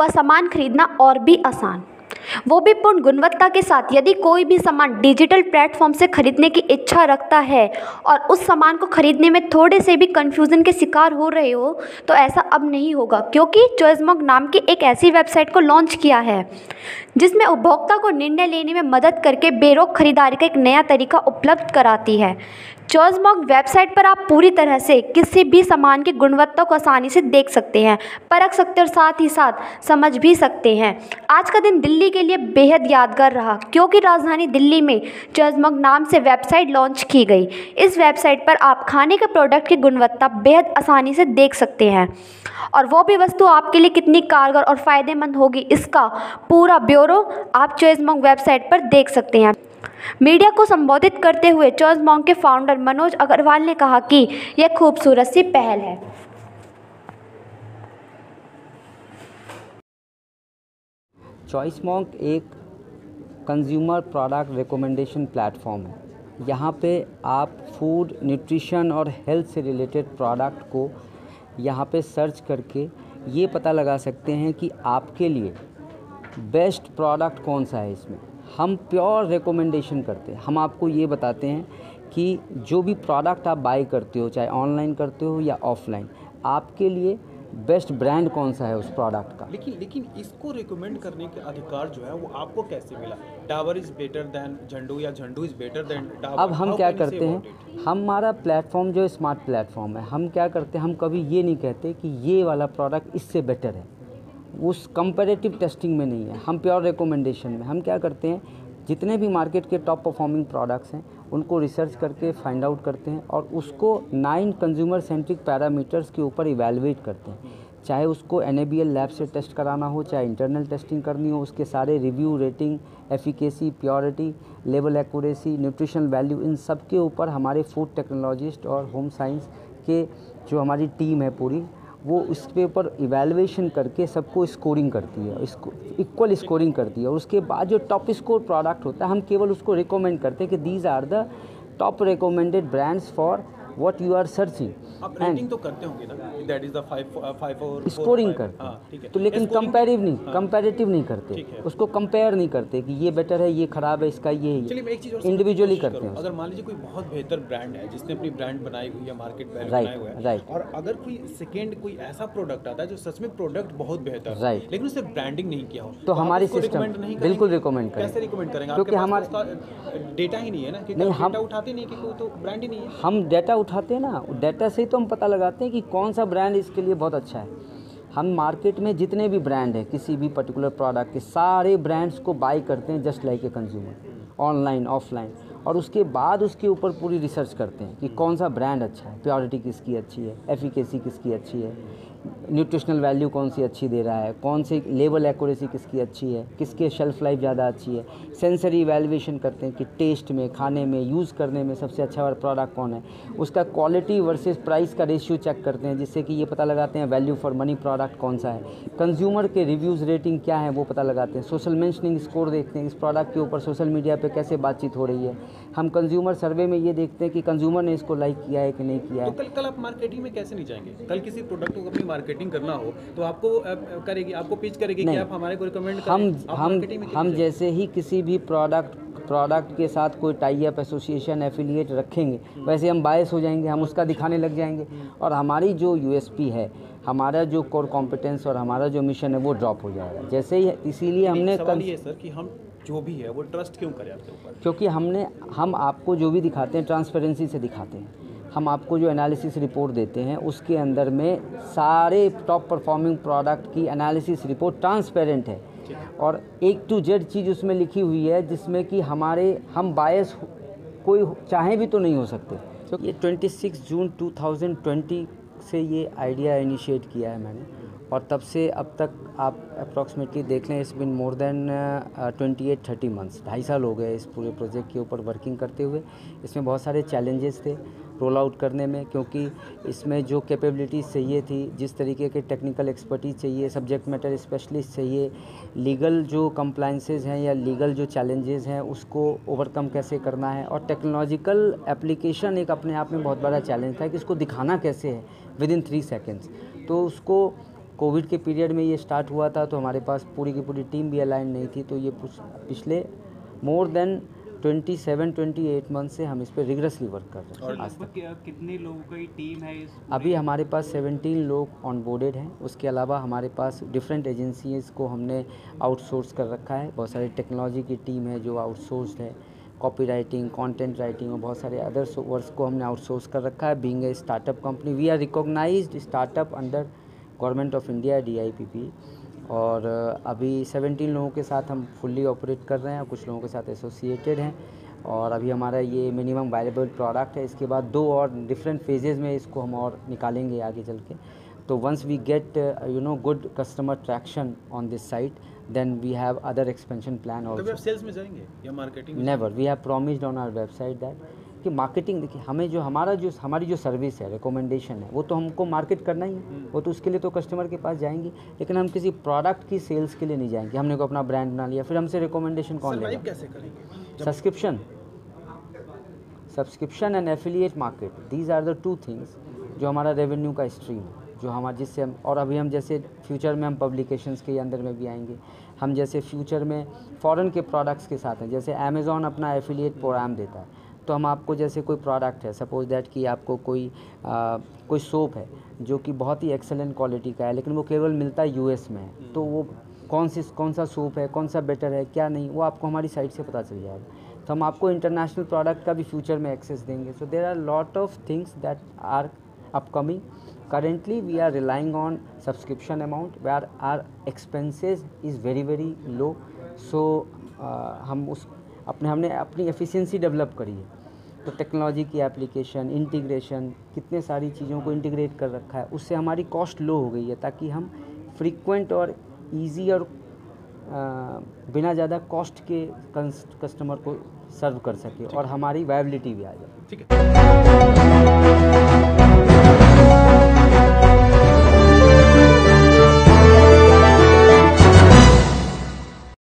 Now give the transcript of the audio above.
हुआ सामान खरीदना और भी आसान। वो भी पूर्ण गुणवत्ता के साथ, यदि कोई भी सामान डिजिटल प्लेटफॉर्म से खरीदने की इच्छा रखता है और उस सामान को खरीदने में थोड़े से भी कन्फ्यूज़न के शिकार हो रहे हो तो ऐसा अब नहीं होगा, क्योंकि चॉइसमॉग नाम की एक ऐसी वेबसाइट को लॉन्च किया है, जिसमें उपभोक्ता को निर्णय लेने में मदद करके बेरोक खरीदारी का एक नया तरीका उपलब्ध कराती है। चॉइसमॉग वेबसाइट पर आप पूरी तरह से किसी भी सामान की गुणवत्ता को आसानी से देख सकते हैं, परख सकते और साथ ही साथ समझ भी सकते हैं। आज का दिन दिल्ली के लिए बेहद यादगार रहा, क्योंकि राजधानी दिल्ली में चॉइसमॉग नाम से वेबसाइट लॉन्च की गई। इस वेबसाइट पर आप खाने के प्रोडक्ट की गुणवत्ता बेहद आसानी से देख सकते हैं। और वो भी वस्तु आपके लिए कितनी कारगर और फ़ायदेमंद होगी, इसका पूरा ब्यौरो आप चॉइसमॉग वेबसाइट पर देख सकते हैं। मीडिया को संबोधित करते हुए चॉइस मॉन्ग के फाउंडर मनोज अग्रवाल ने कहा कि यह खूबसूरत सी पहल है। चॉइस मॉन्क एक कंज्यूमर प्रोडक्ट रिकमेंडेशन प्लेटफॉर्म है। यहाँ पे आप फ़ूड न्यूट्रिशन और हेल्थ से रिलेटेड प्रोडक्ट को यहाँ पे सर्च करके ये पता लगा सकते हैं कि आपके लिए बेस्ट प्रोडक्ट कौन सा है इसमें। हम प्योर रिकमेंडेशन करते हैं। हम आपको ये बताते हैं कि जो भी प्रोडक्ट आप बाई करते हो चाहे ऑनलाइन करते हो या ऑफलाइन आपके लिए बेस्ट ब्रांड कौन सा है उस प्रोडक्ट का? लेकिन लेकिन इसको रिकमेंड करने के अधिकार जो है वो आपको कैसे मिला? Dabur is better than Jhandu या Jhandu is better than Dabur अब हम क्या करते हैं? हमारा प्लेटफॉर्म जो स्मार्ट प्लेटफॉर्म है हम क्या करते हैं? हम कभी ये नहीं कहते कि ये वाला प्रोडक्ट इससे बेटर है। उस कंपेरेटिव टेस्टिंग में नहीं है, हम प्योर रिकमेंडेशन में। हम क्या करते हैं, जितने भी मार्केट के टॉप परफॉर्मिंग प्रोडक्ट्स हैं, उनको रिसर्च करके फाइंड आउट करते हैं और उसको नाइन कंज्यूमर सेंट्रिक पैरामीटर्स के ऊपर इवेलुएट करते हैं। चाहे उसको एनएबीएल लैब से टेस्ट कराना हो, चाहे इंटरनल टेस्टिंग करनी हो, उसके सारे review rating efficacy purity level accuracy nutritional value इन सब के ऊपर हमारे फ़ूड टेक्नोलॉजिस्ट और होम साइंस के जो हमारी टीम है पूरी वो उसके ऊपर इवेलुएशन करके सबको स्कोरिंग करती है, इसको इक्वल स्कोरिंग करती है। और उसके बाद जो टॉप स्कोर प्रोडक्ट होता है, हम केवल उसको रिकमेंड करते हैं कि these are the top recommended brands for what you are searching rating तो करते होंगे ना दैट इज़ द 5 5 स्कोरिंग करते हाँ। है तो लेकिन कंपेरिव नहीं हाँ, कंपेरेटिव नहीं करते। उसको कंपेयर नहीं करते कि ये बेटर है ये खराब है इसका ये मैं है इंडिविजुअली करते हैं अगर मान लीजिए कोई बहुत बेहतर ब्रांड है जिसने अपनी ब्रांड बनाई हुई है मार्केट वैल्यू Right, बनाया हुआ है right. और अगर कोई सेकंड कोई ऐसा प्रोडक्ट आता है जो सच में प्रोडक्ट बहुत बेहतर है Right. लेकिन उससे ब्रांडिंग नहीं किया हो तो आप हमारी करेंगे? बिल्कुल करेंगे। कैसे रिकमेंड करेंगे? क्योंकि हमारे- डेटा ही नहीं है ना नहीं, हम- डेटा उठाते नहीं क्योंकि तो ब्रांड ही नहीं है। हम डाटा उठाते हैं ना डाटा से ही तो हम पता लगाते हैं कि कौन सा ब्रांड इसके लिए बहुत अच्छा है। हम मार्केट में जितने भी ब्रांड हैं, किसी भी पर्टिकुलर प्रोडक्ट के सारे ब्रांड्स को बाई करते हैं just like a consumer online offline और उसके बाद उसके ऊपर पूरी रिसर्च करते हैं कि कौन सा ब्रांड अच्छा है प्योरिटी किसकी अच्छी है एफिकेसी किसकी अच्छी है। न्यूट्रिशनल वैल्यू कौन सी अच्छी दे रहा है? कौन सी लेवल एक्यूरेसी किसकी अच्छी है? किसके शेल्फ लाइफ ज़्यादा अच्छी है? सेंसरी इवेल्युएशन करते हैं कि टेस्ट में, खाने में, यूज़ करने में सबसे अच्छा वाला प्रोडक्ट कौन है? उसका क्वालिटी वर्सेस प्राइस का रेशियो चेक करते हैं, जिससे कि ये पता लगाते हैं वैल्यू फॉर मनी प्रोडक्ट कौन सा है। कंज्यूमर के रिव्यूज़ रेटिंग क्या है वो पता लगाते हैं। सोशल मैंशनिंग स्कोर देखते हैं, इस प्रोडक्ट के ऊपर सोशल मीडिया पर कैसे बातचीत हो रही है? हम कंज्यूमर सर्वे में ये देखते हैं कि कंज्यूमर ने इसको लाइक किया है कि नहीं किया तो है कल कल आप मार्केटिंग में कैसे नहीं जाएँगे? कल किसी प्रोडक्ट को अपनी मार्केटिंग करना हो तो आपको करेगी आपको पिच करेगी कि आप हमारे को रिकमेंड हम हम हम जैसे ही किसी भी प्रोडक्ट प्रोडक्ट के साथ कोई टाई अप एसोसिएशन एफिलिएट रखेंगे वैसे हम बायस हो जाएँगे हम उसका दिखाने लग जाएँगे। और हमारी जो यूएसपी है हमारा जो कोर कॉम्पिटेंस और हमारा जो मिशन है वो ड्रॉप हो जाएगा। जैसे ही इसीलिए हमने सवाल ये सर कि हम जो भी है वो ट्रस्ट क्यों करें आपके ऊपर? क्योंकि हमने हम आपको जो भी दिखाते हैं ट्रांसपेरेंसी से दिखाते हैं। हम आपको जो एनालिसिस रिपोर्ट देते हैं उसके अंदर में सारे टॉप परफॉर्मिंग प्रोडक्ट की एनालिसिस रिपोर्ट ट्रांसपेरेंट है। और एक टू जेड चीज़ उसमें लिखी हुई है जिसमें कि हमारे हम बायस कोई चाहें भी तो नहीं हो सकते। तो ये 26 जून 2020 से ये आइडिया इनिशिएट किया है मैंने। और तब से अब तक आप अप्रॉक्सीमेटली देख लें it's been more than twenty eight thirty months ढाई साल हो गए इस पूरे प्रोजेक्ट के ऊपर वर्किंग करते हुए। इसमें बहुत सारे चैलेंजेस थे। रोल आउट करने में, क्योंकि इसमें जो कैपेबिलिटीज़ चाहिए थी, जिस तरीके के टेक्निकल एक्सपर्टीज चाहिए सब्जेक्ट मैटर स्पेशलिस्ट चाहिए लीगल जो कंप्लाइंसेस हैं या लीगल जो चैलेंजेस हैं, उसको ओवरकम कैसे करना है? और टेक्नोलॉजिकल एप्लीकेशन एक अपने आप में बहुत बड़ा चैलेंज था कि इसको दिखाना कैसे है विद इन थ्री सेकेंड्स तो उसको कोविड के पीरियड में ये स्टार्ट हुआ था तो हमारे पास पूरी की पूरी टीम भी अलाइन नहीं थी तो ये पिछले मोर देन 27 28 मंथ से हम इस पर रिग्रेसली वर्क कर रहे हैं आज तक। कितने लोगों की टीम है इस अभी हमारे पास 17 लोग ऑन बोर्डेड हैं। उसके अलावा हमारे पास डिफरेंट एजेंसीज को हमने आउटसोर्स कर रखा है। बहुत सारी टेक्नोलॉजी की टीम है जो आउटसोर्स्ड है। कॉपी राइटिंग कॉन्टेंट राइटिंग और बहुत सारे अदर वर्क्स को हमने आउटसोर्स कर रखा है। Being a startup company we are recognised startup under government of India DIPP और अभी 17 लोगों के साथ हम फुल्ली ऑपरेट कर रहे हैं और कुछ लोगों के साथ एसोसिएटेड हैं। और अभी हमारा ये मिनिमम वायरेबल प्रोडक्ट है। इसके बाद दो और डिफरेंट फेजेस में इसको हम और निकालेंगे आगे चल के। तो once we get you know good customer traction on this site then we have other expansion plan also sales में जाएँगे या marketing never we have promised on our website that कि मार्केटिंग देखिए हमें जो हमारा जो हमारी जो सर्विस है रिकमेंडेशन है वो तो हमको मार्केट करना ही है। वो तो उसके लिए तो कस्टमर के पास जाएँगे लेकिन हम किसी प्रोडक्ट की सेल्स के लिए नहीं जाएँगे। हमने को अपना ब्रांड बना लिया फिर हमसे रिकमेंडेशन कौन लेगा? कैसे करेंगे? Subscription subscription and affiliate market these are the two things जो हमारा रेवेन्यू का स्ट्रीम है जो हमारा जिससे हम और अभी हम जैसे फ्यूचर में हम पब्लिकेशंस के अंदर में भी आएँगे। हम जैसे फ्यूचर में फॉरेन के प्रोडक्ट्स के साथ हैं जैसे अमेज़ॉन अपना एफिलिएट प्रोग्राम देता है। तो हम आपको जैसे कोई प्रोडक्ट है सपोज़ दैट कि आपको कोई आ, कोई सोप है जो कि बहुत ही एक्सेलेंट क्वालिटी का है लेकिन वो केवल मिलता है यूएस में है तो वो कौन सी कौन सा सोप है कौन सा बेटर है क्या नहीं वो आपको हमारी साइट से पता चल जाएगा। तो हम आपको इंटरनेशनल प्रोडक्ट का भी फ्यूचर में एक्सेस देंगे। So there are lot of things that are upcoming currently we are relying on subscription amount where our expenses is very very low. So uh, हम उस अपने हमने अपनी एफिशिएंसी डेवलप करी है। तो टेक्नोलॉजी की एप्लीकेशन इंटीग्रेशन कितने सारी चीज़ों को इंटीग्रेट कर रखा है उससे हमारी कॉस्ट लो हो गई है ताकि हम फ्रीक्वेंट और इजी और आ, बिना ज़्यादा कॉस्ट के कस्टमर को सर्व कर सके और हमारी वायबिलिटी भी आ जाए। ठीक है।